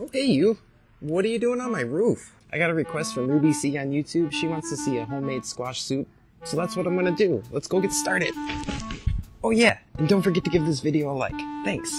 Okay, you. What are you doing on my oh. roof? I got a request from Ruby C on YouTube. She wants to see a homemade squash soup. So that's what I'm gonna do. Let's go get started. Oh yeah, and don't forget to give this video a like. Thanks.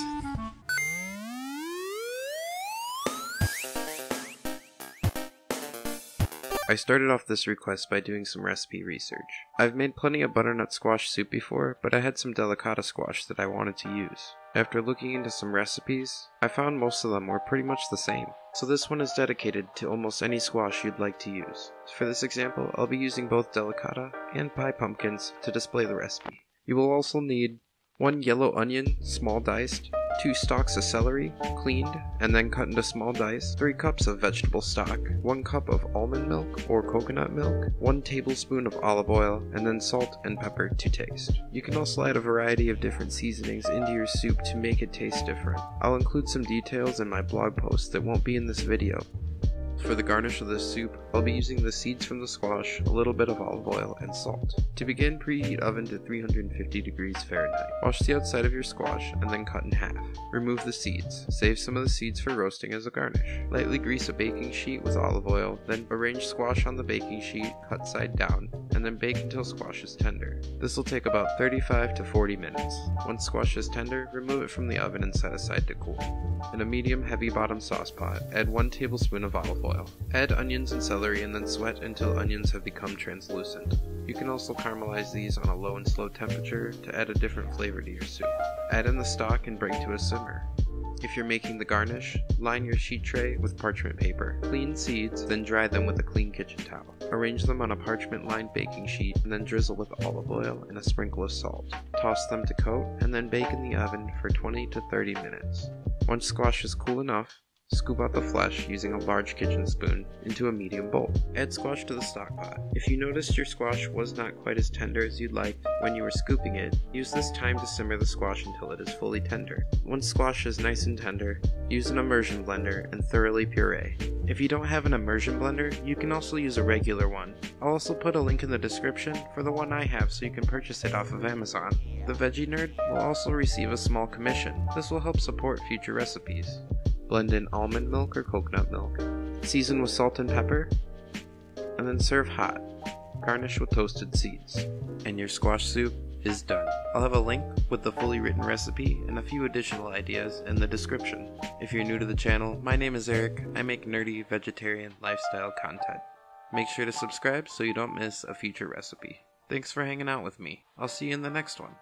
I started off this request by doing some recipe research. I've made plenty of butternut squash soup before, but I had some delicata squash that I wanted to use. After looking into some recipes, I found most of them were pretty much the same. So this one is dedicated to almost any squash you'd like to use. For this example, I'll be using both delicata and pie pumpkins to display the recipe. You will also need one yellow onion, small diced, 2 stalks of celery, cleaned and then cut into small dice, 3 cups of vegetable stock, 1 cup of almond milk or coconut milk, 1 tablespoon of olive oil, and then salt and pepper to taste. You can also add a variety of different seasonings into your soup to make it taste different. I'll include some details in my blog post that won't be in this video, for the garnish of this soup, I'll be using the seeds from the squash, a little bit of olive oil, and salt. To begin, preheat oven to 350 degrees Fahrenheit. Wash the outside of your squash and then cut in half. Remove the seeds. Save some of the seeds for roasting as a garnish. Lightly grease a baking sheet with olive oil, then arrange squash on the baking sheet, cut side down, and then bake until squash is tender. This will take about 35 to 40 minutes. Once squash is tender, remove it from the oven and set aside to cool. In a medium heavy bottom saucepot, add 1 tablespoon of olive oil. Add onions and celery and then sweat until onions have become translucent. You can also caramelize these on a low and slow temperature to add a different flavor to your soup. Add in the stock and bring to a simmer. If you're making the garnish, line your sheet tray with parchment paper. Clean seeds, then dry them with a clean kitchen towel. Arrange them on a parchment lined baking sheet and then drizzle with olive oil and a sprinkle of salt. Toss them to coat and then bake in the oven for 20 to 30 minutes. Once squash is cool enough, Scoop out the flesh using a large kitchen spoon into a medium bowl. Add squash to the stock pot. If you noticed your squash was not quite as tender as you'd like when you were scooping it, use this time to simmer the squash until it is fully tender. Once squash is nice and tender, use an immersion blender and thoroughly puree. If you don't have an immersion blender, you can also use a regular one. I'll also put a link in the description for the one I have so you can purchase it off of Amazon. The Veggie Nerd will also receive a small commission. This will help support future recipes. Blend in almond milk or coconut milk. Season with salt and pepper, and then serve hot. Garnish with toasted seeds. And your squash soup is done. I'll have a link with the fully written recipe and a few additional ideas in the description. If you're new to the channel, my name is Eric. I make nerdy vegetarian lifestyle content. Make sure to subscribe so you don't miss a future recipe. Thanks for hanging out with me. I'll see you in the next one.